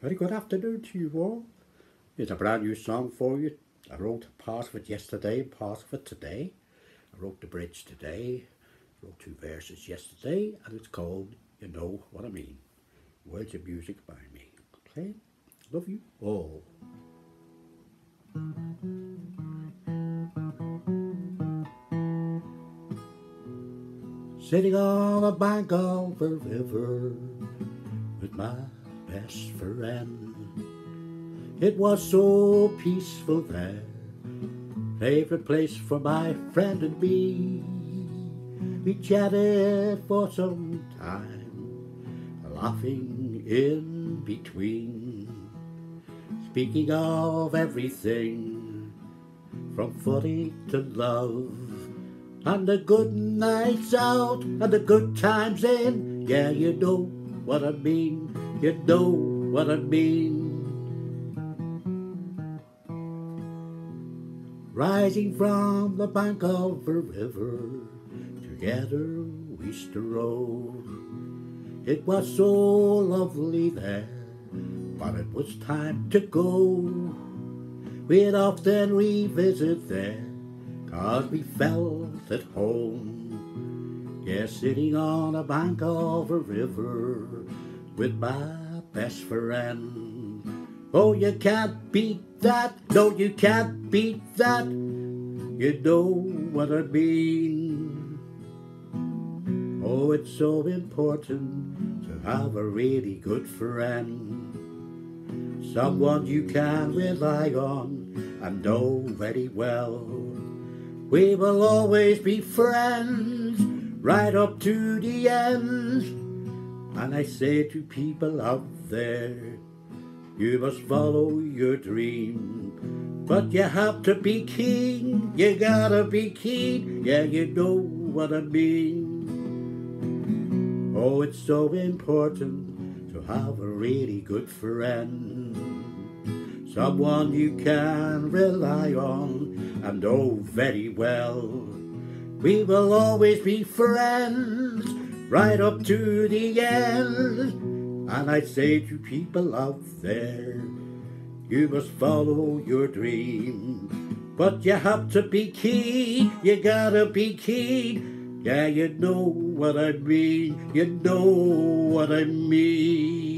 Very good afternoon to you all. Here's a brand new song for you. I wrote part of it yesterday, part of it today. I wrote the bridge today, I wrote two verses yesterday, and it's called You Know What I Mean. Words of music by me. Okay? Love you all. Sitting on the bank of the river with my best friend. It was so peaceful there, favorite place for my friend and me. We chatted for some time, laughing in between, speaking of everything from footy to love. And the good nights out and the good times in, yeah, you know what I mean, you know what I mean. Rising from the bank of a river, together we strode. It was so lovely there, but it was time to go. We'd often revisit there, cause we felt at home. Yeah, sitting on a bank of a river with my best friend. Oh, you can't beat that, no, you can't beat that. You know what I mean. Oh, it's so important to have a really good friend. Someone you can rely on and know very well. We will always be friends right up to the end. And I say to people out there, you must follow your dream. But you have to be keen, you gotta be keen, yeah, you know what I mean. Oh, it's so important to have a really good friend. Someone you can rely on and know very well. We will always be friends right up to the end. And I say to people out there, you must follow your dream. But you have to be keen, you gotta be keen. Yeah, you know what I mean, you know what I mean.